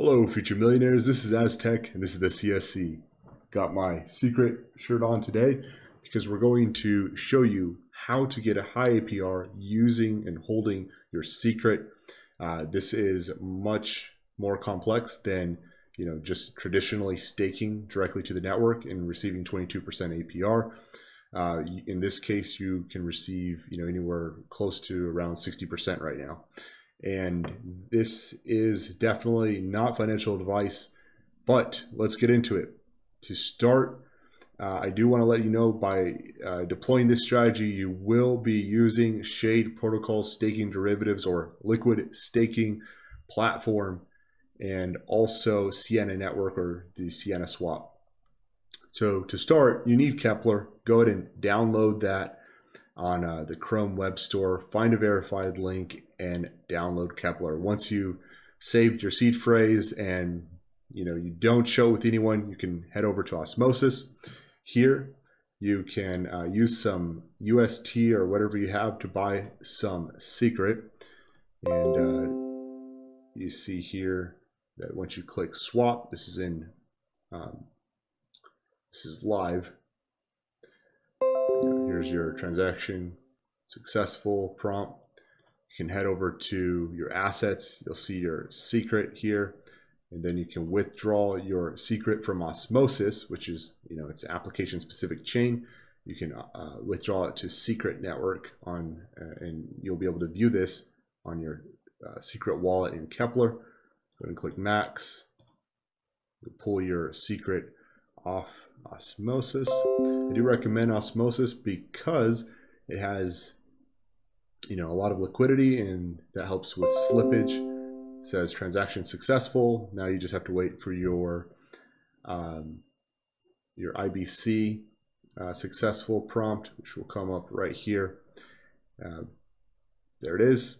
Hello, future millionaires. This is Aztec, and this is the CSC. Got my secret shirt on today because we're going to show you how to get a high APR using and holding your secret. Uh, this is much more complex than you know just traditionally staking directly to the network and receiving 22% APR. Uh, in this case, you can receive you know anywhere close to around 60% right now. And this is definitely not financial advice, but let's get into it. To start, uh, I do want to let you know by uh, deploying this strategy, you will be using Shade Protocol staking derivatives or liquid staking platform and also Sienna Network or the Sienna Swap. So to start, you need Keplr. Go ahead and download that on uh, the Chrome Web Store, find a verified link, and download Keplr. Once you saved your seed phrase and you know you don't show with anyone, you can head over to Osmosis. Here, you can uh, use some UST or whatever you have to buy some secret, and uh, you see here that once you click swap, this is in um, this is live here's your transaction successful prompt. Can head over to your assets. You'll see your secret here. And then you can withdraw your secret from Osmosis, which is, you know, it's application specific chain. You can uh, withdraw it to secret network on, uh, and you'll be able to view this on your uh, secret wallet in Keplr. Go ahead and click max. You'll pull your secret off Osmosis. I do recommend Osmosis because it has you know a lot of liquidity and that helps with slippage. It says transaction successful. Now you just have to wait for your um, your IBC uh, successful prompt, which will come up right here. Uh, there it is.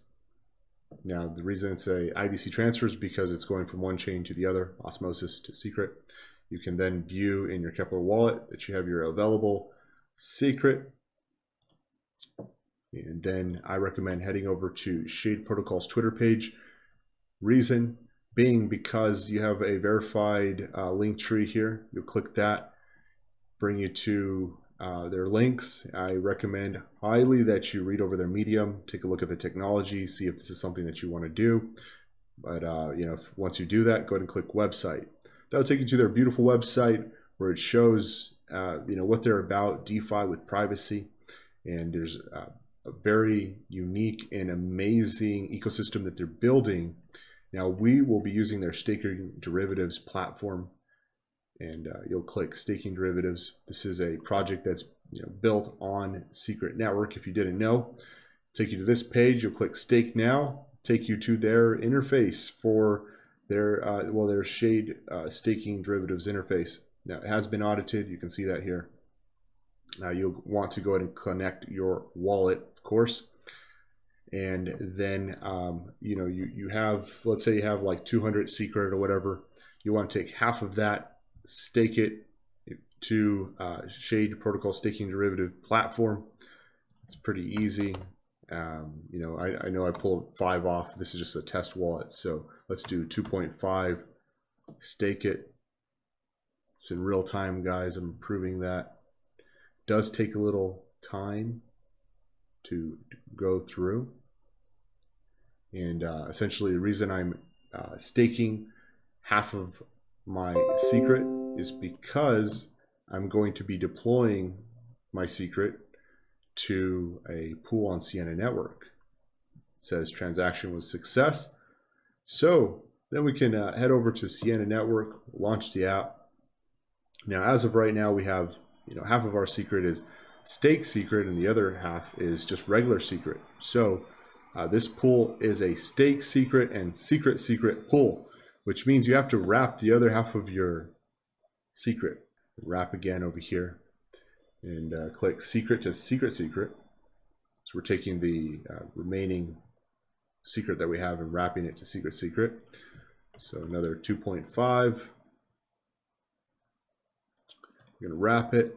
Now, the reason it's a IBC transfer is because it's going from one chain to the other, osmosis to secret. You can then view in your Keplr wallet that you have your available secret. And then I recommend heading over to Shade Protocol's Twitter page. Reason being because you have a verified uh, link tree here. You'll click that, bring you to uh, their links. I recommend highly that you read over their medium, take a look at the technology, see if this is something that you want to do. But uh, you know, if, once you do that, go ahead and click website. That'll take you to their beautiful website where it shows uh, you know what they're about, DeFi with privacy, and there's uh, a very unique and amazing ecosystem that they're building. Now we will be using their staking derivatives platform, and uh, you'll click staking derivatives. This is a project that's you know, built on Secret Network. If you didn't know, take you to this page. You'll click stake now. Take you to their interface for their uh, well their shade uh, staking derivatives interface. Now it has been audited. You can see that here. Now you'll want to go ahead and connect your wallet, course. And then um, you know you you have let's say you have like 200 secret or whatever. You want to take half of that, stake it to uh, Shade Protocol staking derivative platform. It's pretty easy. Um, you know, I, I know I pulled five off. This is just a test wallet. So let's do 2.5, stake it. It's in real time, guys. I'm proving that. Does take a little time to go through. And uh, essentially the reason I'm uh, staking half of my secret is because I'm going to be deploying my secret to a pool on Sienna Network. It says transaction was success. So then we can uh, head over to Sienna Network, launch the app. Now, as of right now, we have, you know, half of our secret is stake secret and the other half is just regular secret. So uh, this pool is a stake secret and secret secret pool, which means you have to wrap the other half of your secret. Wrap again over here and uh, click secret to secret secret. So we're taking the uh, remaining secret that we have and wrapping it to secret secret. So another 2.5. We're going to wrap it.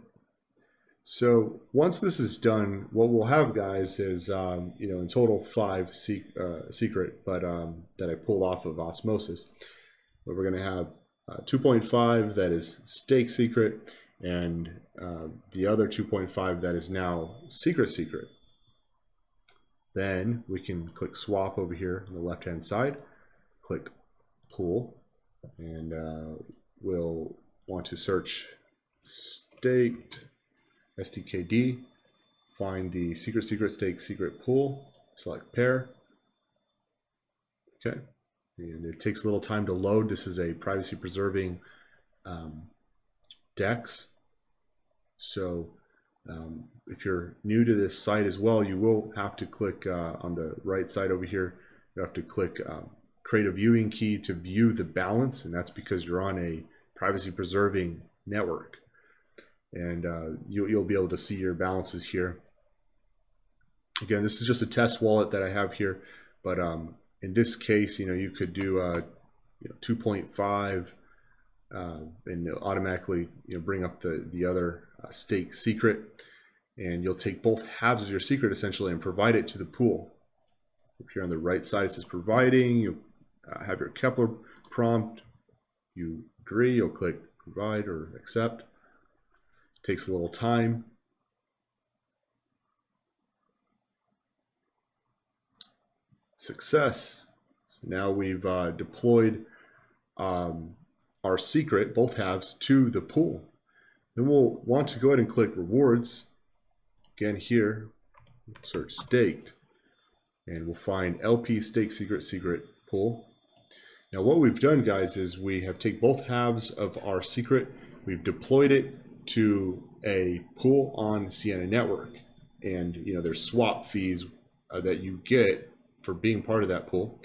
So once this is done, what we'll have, guys, is um, you know in total five uh, secret, but um, that I pulled off of osmosis. where we're going to have uh, 2.5 that is stake secret and uh, the other 2.5 that is now secret secret. Then we can click swap over here on the left hand side, click pool, and uh, we'll want to search staked STKD, find the secret secret stake secret pool, select pair. Okay, and it takes a little time to load. This is a privacy preserving um, DEX. So um, if you're new to this site as well, you will have to click uh, on the right side over here. You have to click um, create a viewing key to view the balance, and that's because you're on a privacy preserving network. And uh, you, you'll be able to see your balances here. Again, this is just a test wallet that I have here, but um, in this case, you know, you could do uh, you know, 2.5 uh, and automatically you know, bring up the, the other uh, stake secret. And you'll take both halves of your secret essentially and provide it to the pool. Up here on the right side, it says providing. You uh, have your Keplr prompt. You agree, you'll click provide or accept. Takes a little time. success. So now we've uh, deployed um, our secret, both halves, to the pool. Then we'll want to go ahead and click rewards. Again here, search staked. And we'll find LP stake secret secret pool. Now what we've done guys is we have take both halves of our secret, we've deployed it to a pool on Sienna network. And you know there's swap fees uh, that you get for being part of that pool.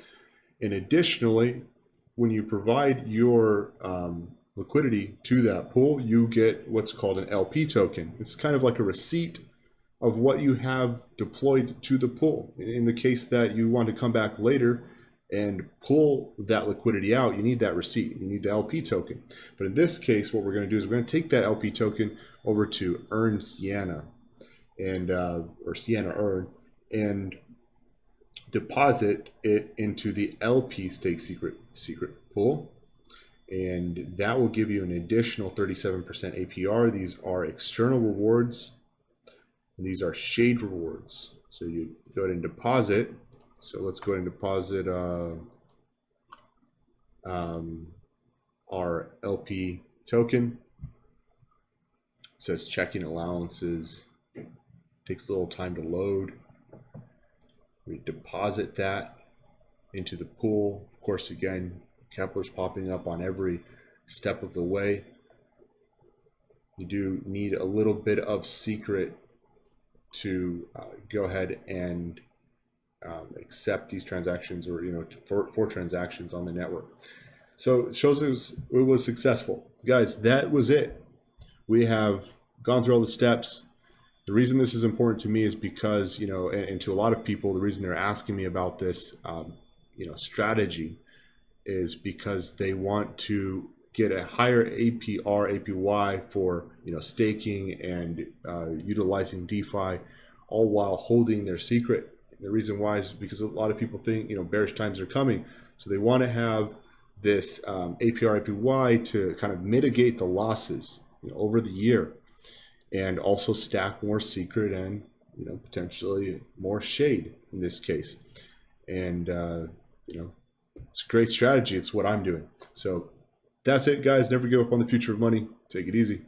And additionally, when you provide your um, liquidity to that pool, you get what's called an LP token. It's kind of like a receipt of what you have deployed to the pool. In the case that you want to come back later and pull that liquidity out, you need that receipt. You need the LP token. But in this case, what we're going to do is we're going to take that LP token over to Earn Sienna and uh, or Sienna Earn, and deposit it into the LP stake secret secret pool. And that will give you an additional 37% APR. These are external rewards. These are shade rewards. So you go ahead and deposit. So let's go ahead and deposit uh, um, our LP token. It says checking allowances. Takes a little time to load. We deposit that into the pool. Of course, again, Keplr's popping up on every step of the way. You do need a little bit of secret to uh, go ahead and um, accept these transactions or, you know, for, for transactions on the network. So it shows it was, it was successful. Guys, that was it. We have gone through all the steps. The reason this is important to me is because, you know, and, and to a lot of people, the reason they're asking me about this, um, you know, strategy is because they want to get a higher APR, APY for, you know, staking and uh, utilizing DeFi, all while holding their secret. The reason why is because a lot of people think, you know, bearish times are coming. So they want to have this um, APR, APY to kind of mitigate the losses you know, over the year. And also stack more secret and you know potentially more shade in this case. And uh, you know it's a great strategy. It's what i'm doing. So that's it guys. Never give up on the future of money. Take it easy